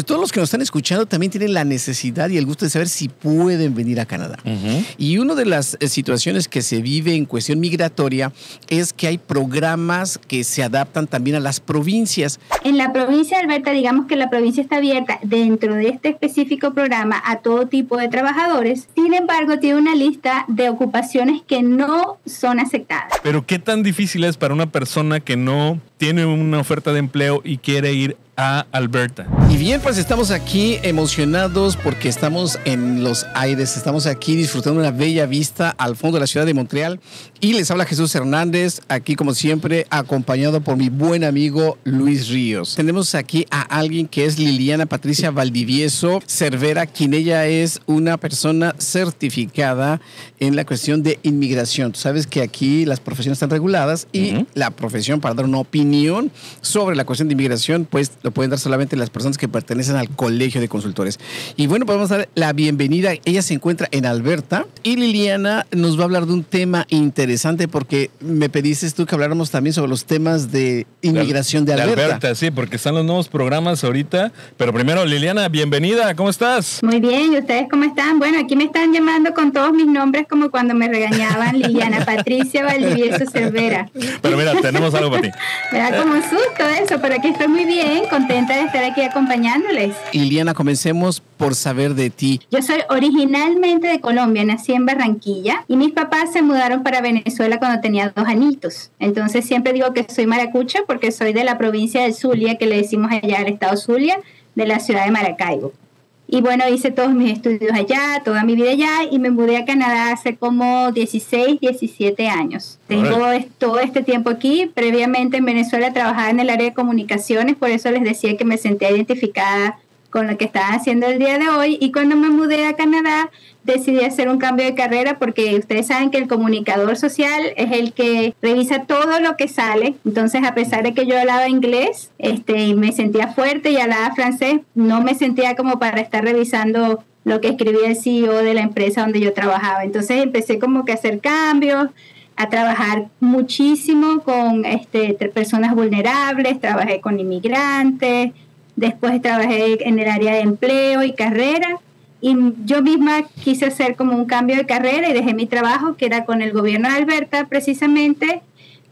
pues todos los que nos están escuchando también tienen la necesidad y el gusto de saber si pueden venir a Canadá. Y una de las eh, situaciones que se vive en cuestión migratoria es que hay programas que se adaptan también a las provincias. En la provincia de Alberta, digamos que la provincia está abierta dentro de este específico programa a todo tipo de trabajadores. Sin embargo, tiene una lista de ocupaciones que no son aceptadas. Pero ¿qué tan difícil es para una persona que no tiene una oferta de empleo y quiere ir a Alberta. Y bien, pues estamos aquí emocionados porque estamos en los aires, estamos aquí disfrutando una bella vista al fondo de la ciudad de Montreal y les habla Jesús Hernández, aquí como siempre acompañado por mi buen amigo Luis Ríos. Tenemos aquí a alguien que es Liliana Patricia Valdivieso Cervera, quien ella es una persona certificada en la cuestión de inmigración. Tú sabes que aquí las profesiones están reguladas y la profesión para dar una opinión sobre la cuestión de inmigración, pues lo pueden dar solamente las personas que pertenecen al colegio de consultores. Y bueno, podemos dar la bienvenida. Ella se encuentra en Alberta y Liliana nos va a hablar de un tema interesante porque me pediste tú que habláramos también sobre los temas de inmigración de, Alberta. De Alberta, sí, porque están los nuevos programas ahorita. Pero primero, Liliana, bienvenida. ¿Cómo estás? Muy bien. ¿Y ustedes cómo están? Bueno, aquí me están llamando con todos mis nombres como cuando me regañaban Liliana Patricia Valdivieso Cervera. Pero mira, tenemos algo para ti. da como un susto eso, pero aquí estoy muy bien contenta de estar aquí acompañándoles. Liliana, comencemos por saber de ti. Yo soy originalmente de Colombia, nací en Barranquilla y mis papás se mudaron para Venezuela cuando tenía dos añitos. Entonces siempre digo que soy maracucha porque soy de la provincia de Zulia, que le decimos allá al estado Zulia, de la ciudad de Maracaibo. Y bueno, hice todos mis estudios allá, toda mi vida allá y me mudé a Canadá hace como 16, 17 años. Tengo todo este tiempo aquí. Previamente en Venezuela trabajaba en el área de comunicaciones, por eso les decía que me sentía identificada con lo que estaba haciendo el día de hoy. Y cuando me mudé a Canadá, decidí hacer un cambio de carrera porque ustedes saben que el comunicador social es el que revisa todo lo que sale. Entonces, a pesar de que yo hablaba inglés este, y me sentía fuerte y hablaba francés, no me sentía como para estar revisando lo que escribía el CEO de la empresa donde yo trabajaba. Entonces, empecé como que a hacer cambios a trabajar muchísimo con este, personas vulnerables, trabajé con inmigrantes, después trabajé en el área de empleo y carrera y yo misma quise hacer como un cambio de carrera y dejé mi trabajo, que era con el gobierno de Alberta precisamente,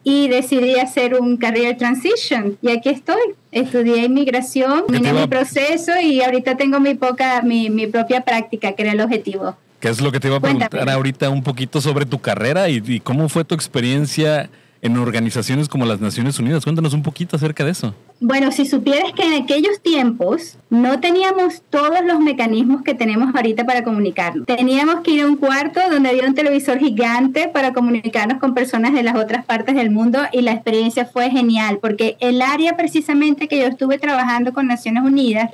y decidí hacer un career transition. Y aquí estoy. Estudié inmigración, terminé mi proceso y ahorita tengo mi, poca, mi, mi propia práctica, que era el objetivo. ¿Qué es lo que te iba a preguntar ahorita un poquito sobre tu carrera y, y cómo fue tu experiencia en organizaciones como las Naciones Unidas. Cuéntanos un poquito acerca de eso. Bueno, si supieras que en aquellos tiempos no teníamos todos los mecanismos que tenemos ahorita para comunicarnos. Teníamos que ir a un cuarto donde había un televisor gigante para comunicarnos con personas de las otras partes del mundo y la experiencia fue genial porque el área precisamente que yo estuve trabajando con Naciones Unidas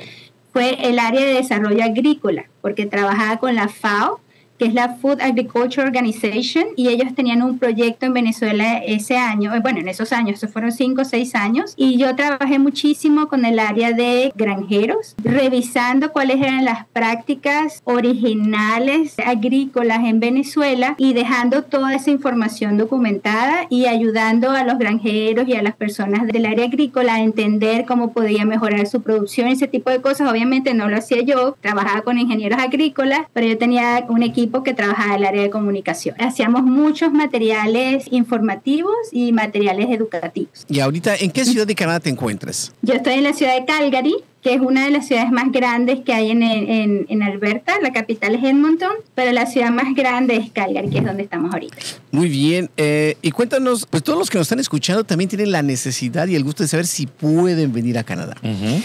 fue el área de desarrollo agrícola, porque trabajaba con la FAO que es la Food Agriculture Organization, y ellos tenían un proyecto en Venezuela ese año, eh, bueno, en esos años, eso fueron cinco o seis años, y yo trabajé muchísimo con el área de granjeros, revisando cuáles eran las prácticas originales agrícolas en Venezuela y dejando toda esa información documentada y ayudando a los granjeros y a las personas del área agrícola a entender cómo podía mejorar su producción, ese tipo de cosas. Obviamente no lo hacía yo, trabajaba con ingenieros agrícolas, pero yo tenía un equipo que trabajaba en el área de comunicación. Hacíamos muchos materiales informativos y materiales educativos. ¿Y ahorita en qué ciudad de Canadá te encuentras? Yo estoy en la ciudad de Calgary, que es una de las ciudades más grandes que hay en, en, en, Alberta. La capital es Edmonton, pero la ciudad más grande es Calgary, que es donde estamos ahorita. Muy bien. Eh, y cuéntanos, pues todos los que nos están escuchando también tienen la necesidad y el gusto de saber si pueden venir a Canadá.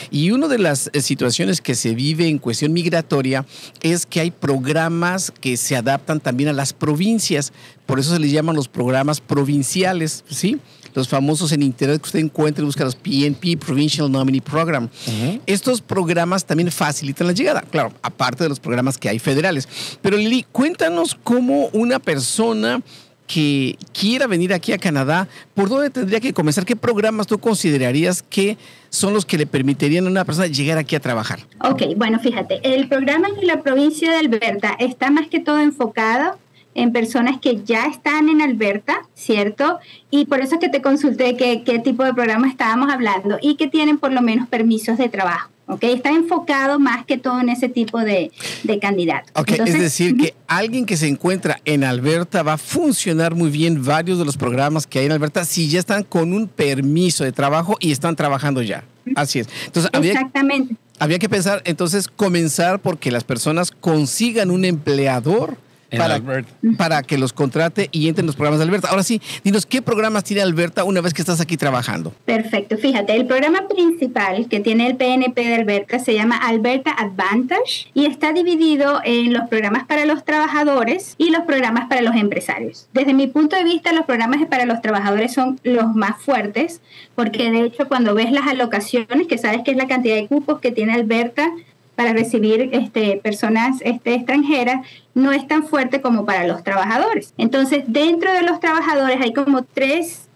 Y una de las eh, situaciones que se vive en cuestión migratoria es que hay programas que se adaptan también a las provincias. Por eso se les llaman los programas provinciales, ¿sí? Los famosos en internet que usted encuentre, busca los PNP, Provincial Nominee Program. Estos programas también facilitan la llegada, claro, aparte de los programas que hay federales. Pero Lili, cuéntanos cómo una persona que quiera venir aquí a Canadá, ¿por dónde tendría que comenzar? ¿Qué programas tú considerarías que son los que le permitirían a una persona llegar aquí a trabajar? Ok, bueno, fíjate, el programa en la provincia de Alberta está más que todo enfocado en personas que ya están en Alberta, ¿cierto? Y por eso es que te consulté qué, qué tipo de programa estábamos hablando y que tienen por lo menos permisos de trabajo. ¿ok? Está enfocado más que todo en ese tipo de, de candidatos. es decir, que alguien que se encuentra en Alberta va a funcionar muy bien varios de los programas que hay en Alberta si ya están con un permiso de trabajo y están trabajando ya. Así es. Entonces, Exactamente. había que pensar, entonces, comenzar porque las personas consigan un empleador para, para, que los contrate y entren en los programas de Alberta. Ahora sí, dinos, ¿qué programas tiene Alberta una vez que estás aquí trabajando? Perfecto, fíjate, el programa principal que tiene el PNP de Alberta se llama Alberta Advantage y está dividido en los programas para los trabajadores y los programas para los empresarios. Desde mi punto de vista, los programas para los trabajadores son los más fuertes porque de hecho cuando ves las alocaciones, que sabes que es la cantidad de cupos que tiene Alberta, para recibir este, personas este, extranjeras no es tan fuerte como para los trabajadores. Entonces, dentro de los trabajadores hay como tres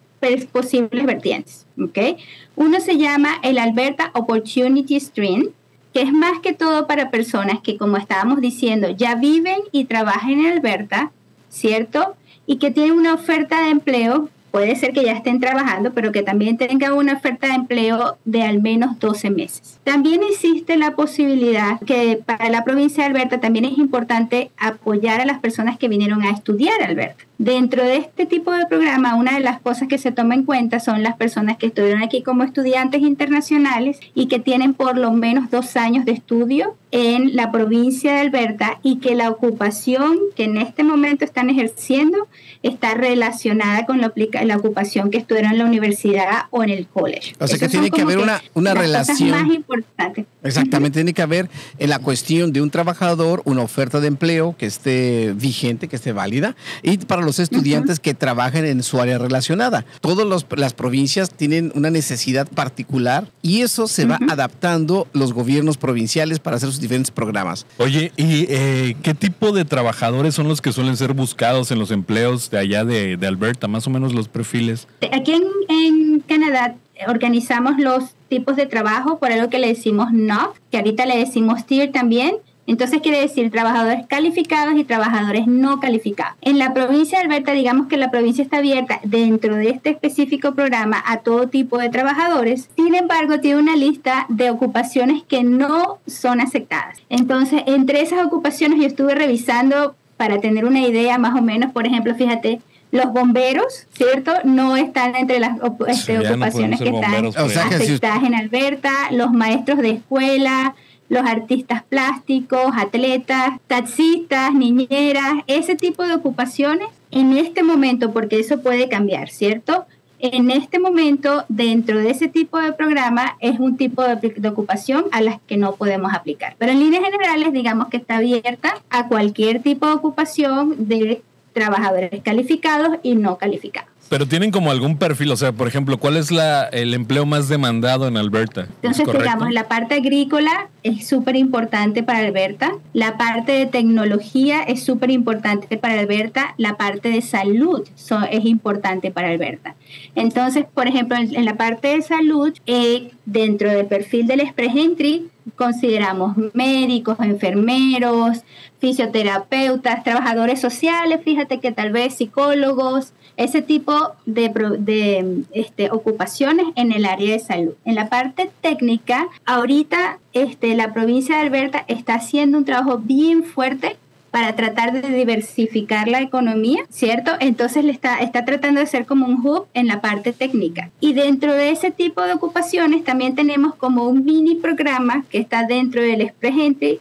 posibles vertientes. ¿okay? Uno se llama el Alberta Opportunity Stream, que es más que todo para personas que, como estábamos diciendo, ya viven y trabajan en Alberta, ¿cierto? Y que tienen una oferta de empleo puede ser que ya estén trabajando, pero que también tengan una oferta de empleo de al menos 12 meses. También existe la posibilidad que para la provincia de Alberta también es importante apoyar a las personas que vinieron a estudiar Alberta. Dentro de este tipo de programa, una de las cosas que se toma en cuenta son las personas que estuvieron aquí como estudiantes internacionales y que tienen por lo menos dos años de estudio en la provincia de Alberta y que la ocupación que en este momento están ejerciendo está relacionada con la, la ocupación que estuvieron en la universidad o en el college. O sea que tiene que haber una, una relación. más importante. Exactamente, tiene que haber en la cuestión de un trabajador una oferta de empleo que esté vigente, que esté válida, y para los estudiantes que trabajen en su área relacionada. Todas las provincias tienen una necesidad particular y eso se va adaptando los gobiernos provinciales para hacer sus diferentes programas. Oye, ¿y eh, qué tipo de trabajadores son los que suelen ser buscados en los empleos de allá de, Alberta? Más o menos los perfiles. Aquí en, en Canadá organizamos los tipos de trabajo por algo que le decimos NOF, que ahorita le decimos TIR también entonces quiere decir trabajadores calificados y trabajadores no calificados. En la provincia de Alberta, digamos que la provincia está abierta dentro de este específico programa a todo tipo de trabajadores. Sin embargo, tiene una lista de ocupaciones que no son aceptadas. Entonces, entre esas ocupaciones yo estuve revisando para tener una idea más o menos, por ejemplo, fíjate, los bomberos, ¿cierto? No están entre las este, ocupaciones que están aceptadas en Alberta, los maestros de escuela, los artistas plásticos, atletas, taxistas, niñeras, ese tipo de ocupaciones en este momento, porque eso puede cambiar, ¿cierto? En este momento, dentro de ese tipo de programa, es un tipo de, ocupación a las que no podemos aplicar. Pero en líneas generales, digamos que está abierta a cualquier tipo de ocupación de trabajadores calificados y no calificados. Pero tienen como algún perfil, o sea, por ejemplo, ¿cuál es la, el empleo más demandado en Alberta? Entonces, digamos, la parte agrícola es súper importante para Alberta, la parte de tecnología es súper importante para Alberta, la parte de salud es importante para Alberta. Entonces, por ejemplo, en, la parte de salud, eh, dentro del perfil del Express Entry, consideramos médicos, enfermeros, fisioterapeutas, trabajadores sociales, fíjate que tal vez psicólogos, ese tipo de, de este, ocupaciones en el área de salud. En la parte técnica, ahorita este, la provincia de Alberta está haciendo un trabajo bien fuerte para tratar de diversificar la economía, ¿cierto? Entonces le está, está tratando de ser como un hub en la parte técnica. Y dentro de ese tipo de ocupaciones también tenemos como un mini programa que está dentro del Express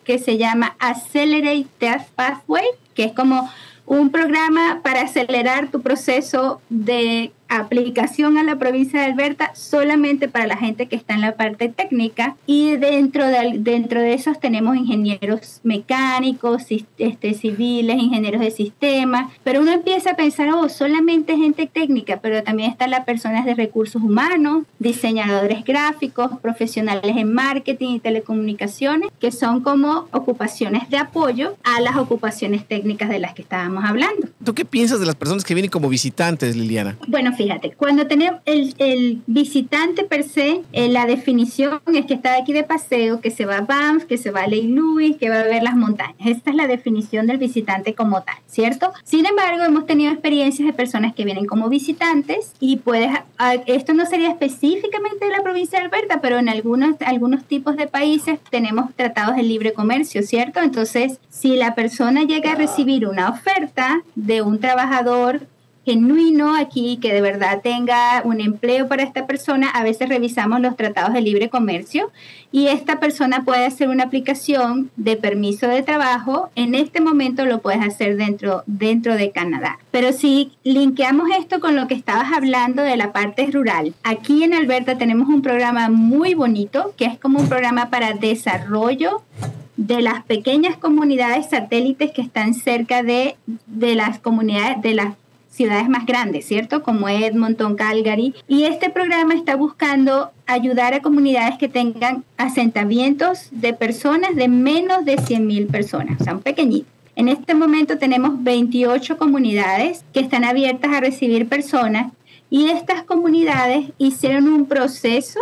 que se llama Accelerate Test Pathway, que es como un programa para acelerar tu proceso de aplicación a la provincia de Alberta solamente para la gente que está en la parte técnica y dentro de, dentro de esos tenemos ingenieros mecánicos, este, civiles, ingenieros de sistemas, pero uno empieza a pensar, oh, solamente gente técnica, pero también están las personas de recursos humanos, diseñadores gráficos, profesionales en marketing y telecomunicaciones, que son como ocupaciones de apoyo a las ocupaciones técnicas de las que estábamos hablando. ¿Tú qué piensas de las personas que vienen como visitantes, Liliana? Bueno, fíjate, cuando tenemos el, visitante per se, eh, la definición es que está aquí de paseo, que se va a Banff, que se va a Lake Louise, que va a ver las montañas. Esta es la definición del visitante como tal, ¿cierto? Sin embargo, hemos tenido experiencias de personas que vienen como visitantes y puedes, esto no sería específicamente de la provincia de Alberta, pero en algunos, algunos tipos de países tenemos tratados de libre comercio, ¿cierto? Entonces, si la persona llega a recibir una oferta de un trabajador genuino aquí, que de verdad tenga un empleo para esta persona, a veces revisamos los tratados de libre comercio y esta persona puede hacer una aplicación de permiso de trabajo. En este momento lo puedes hacer dentro, dentro de Canadá. Pero si linkeamos esto con lo que estabas hablando de la parte rural, aquí en Alberta tenemos un programa muy bonito que es como un programa para desarrollo de las pequeñas comunidades satélites que están cerca de, de las comunidades, de las ciudades más grandes, ¿cierto? Como Edmonton, Calgary. Y este programa está buscando ayudar a comunidades que tengan asentamientos de personas de menos de 100 mil personas, o sea, un pequeñito. En este momento tenemos 28 comunidades que están abiertas a recibir personas y estas comunidades hicieron un proceso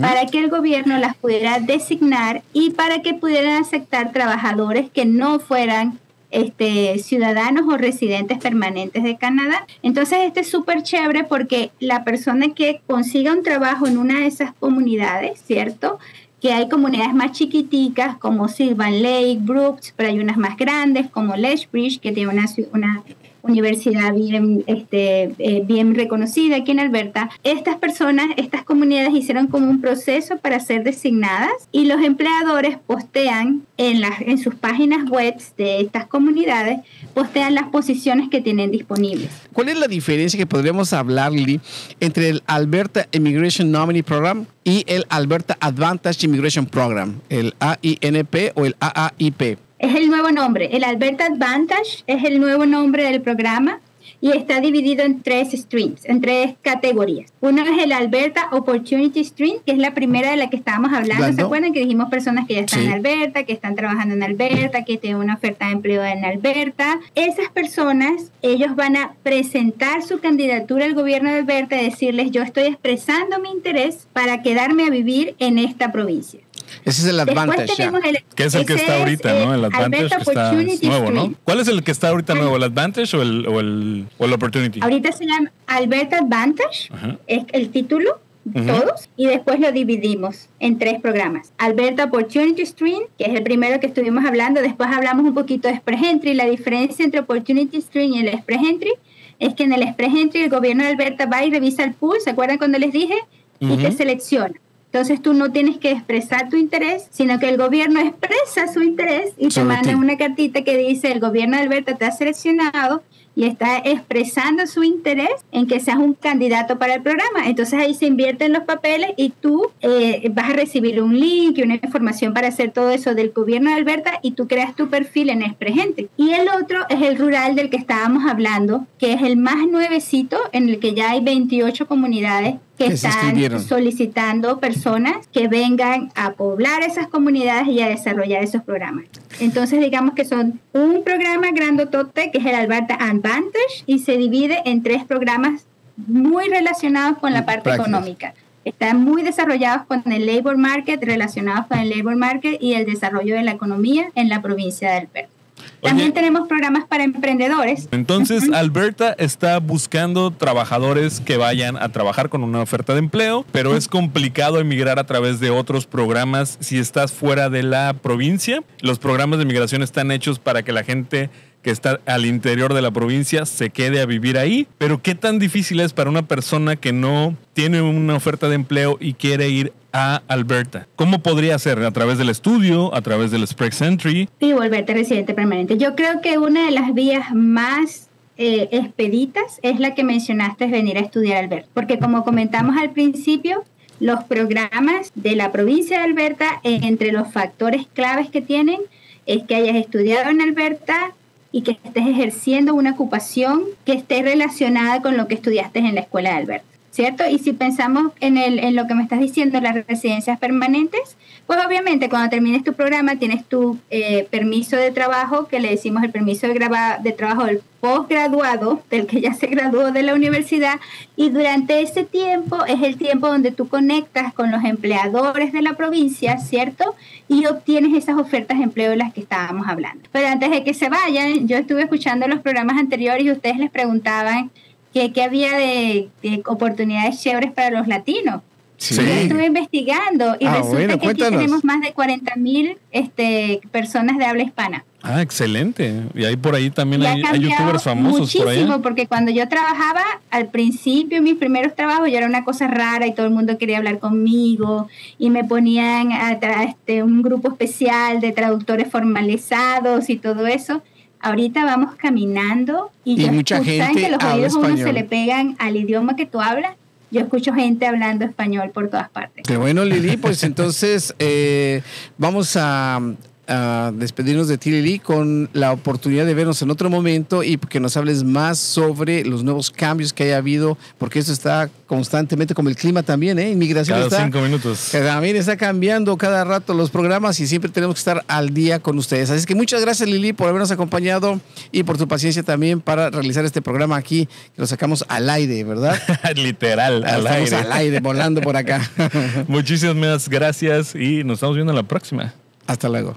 para que el gobierno las pudiera designar y para que pudieran aceptar trabajadores que no fueran este, ciudadanos o residentes permanentes de Canadá. Entonces, este es súper chévere porque la persona que consiga un trabajo en una de esas comunidades, ¿cierto? que hay comunidades más chiquiticas como Sylvan Lake, Brooks, pero hay unas más grandes como Lethbridge, que tiene una, una universidad bien, este, eh, bien reconocida aquí en Alberta, estas personas, estas comunidades hicieron como un proceso para ser designadas y los empleadores postean en, las, en sus páginas web de estas comunidades, postean las posiciones que tienen disponibles. ¿Cuál es la diferencia que podríamos hablarle entre el Alberta Immigration Nominee Program y el Alberta Advantage Immigration Program, el AINP o el AAIP? Es el nuevo nombre. El Alberta Advantage es el nuevo nombre del programa y está dividido en tres streams, en tres categorías. Uno es el Alberta Opportunity Stream, que es la primera de la que estábamos hablando. ¿Se acuerdan que dijimos personas que ya están en Alberta, que están trabajando en Alberta, que tienen una oferta de empleo en Alberta? Esas personas, ellos van a presentar su candidatura al gobierno de Alberta y decirles, yo estoy expresando mi interés para quedarme a vivir en esta provincia. Ese es el Advantage. que es el que está ahorita, ¿no? El Advantage que está nuevo, ¿no? ¿Cuál es el que está ahorita nuevo? ¿El Advantage o el, o el, o el Opportunity? Ahorita se llama Alberta Advantage, es el título. Todos y después lo dividimos en tres programas. Alberta Opportunity Stream, que es el primero que estuvimos hablando, después hablamos un poquito de Express Entry. La diferencia entre Opportunity Stream y el Express Entry es que en el Express Entry el gobierno de Alberta va y revisa el pool, ¿se acuerdan cuando les dije? Y te selecciona. Entonces tú no tienes que expresar tu interés, sino que el gobierno expresa su interés y te manda una cartita que dice el gobierno de Alberta te ha seleccionado y está expresando su interés en que seas un candidato para el programa. Entonces ahí se invierten los papeles y tú eh, vas a recibir un link y una información para hacer todo eso del gobierno de Alberta y tú creas tu perfil en Expregente. Y el otro es el rural del que estábamos hablando, que es el más nuevecito, en el que ya hay 28 comunidades que, están solicitando personas que vengan a poblar esas comunidades y a desarrollar esos programas. Entonces, digamos que son un programa grandotote que es el Alberta Advantage y se divide en tres programas muy relacionados con la parte económica. Están muy desarrollados con el labor market, relacionados con el labor market y el desarrollo de la economía en la provincia de Alberta. También tenemos programas para emprendedores. Entonces, Alberta está buscando trabajadores que vayan a trabajar con una oferta de empleo, pero es complicado emigrar a través de otros programas si estás fuera de la provincia. Los programas de migración están hechos para que la gente que está al interior de la provincia se quede a vivir ahí. Pero qué tan difícil es para una persona que no tiene una oferta de empleo y quiere ir Alberta. ¿Cómo podría ser? ¿A través del estudio? ¿A través del Express Entry? Y volverte residente permanente. Yo creo que una de las vías más eh, expeditas es la que mencionaste, es venir a estudiar Alberta. Porque como comentamos al principio, los programas de la provincia de Alberta, entre los factores claves que tienen, es que hayas estudiado en Alberta, y que estés ejerciendo una ocupación que esté relacionada con lo que estudiaste en la escuela de Alberta. ¿Cierto? Y si pensamos en, el, en lo que me estás diciendo, las residencias permanentes, Pues obviamente cuando termines tu programa tienes tu eh, permiso de trabajo, que le decimos el permiso de, de trabajo del posgraduado, del que ya se graduó de la universidad, y durante ese tiempo es el tiempo donde tú conectas con los empleadores de la provincia, ¿cierto? Y obtienes esas ofertas de empleo de las que estábamos hablando. Pero antes de que se vayan, yo estuve escuchando los programas anteriores y ustedes les preguntaban qué había de, de oportunidades chéveres para los latinos. Sí. estuve investigando y ah, resulta que aquí tenemos más de 40 mil este, personas de habla hispana. Ah, excelente. Y ahí por ahí también hay, youtubers famosos muchísimo, porque cuando yo trabajaba, al principio, mis primeros trabajos, yo era una cosa rara y todo el mundo quería hablar conmigo y me ponían a este, un grupo especial de traductores formalizados y todo eso. Ahorita vamos caminando y, y mucha gente que los oídos uno se le pegan al idioma que tú hablas yo escucho gente hablando español por todas partes. Qué bueno, Lili. Pues entonces eh, vamos a, a despedirnos de ti, Lili, con la oportunidad de vernos en otro momento y que nos hables más sobre los nuevos cambios que haya habido, porque eso está constantemente como el clima también, ¿eh? Inmigración cada está, cinco minutos. También está cambiando cada rato los programas y siempre tenemos que estar al día con ustedes. Así que muchas gracias, Lili, por habernos acompañado y por tu paciencia también para realizar este programa aquí, que lo sacamos al aire, ¿verdad? Literal, al Estamos al aire, volando por acá. Muchísimas gracias y nos estamos viendo en la próxima. Hasta luego.